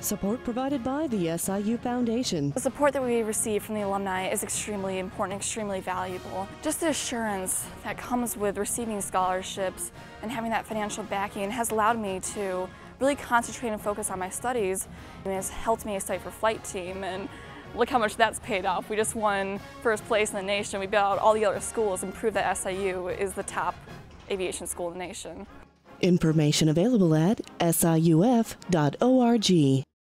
Support provided by the SIU Foundation. The support that we receive from the alumni is extremely important, extremely valuable. Just the assurance that comes with receiving scholarships and having that financial backing has allowed me to really concentrate and focus on my studies. It has helped me study for flight team and look how much that's paid off. We just won first place in the nation. We beat out all the other schools and proved that SIU is the top aviation school in the nation. Information available at siuf.org.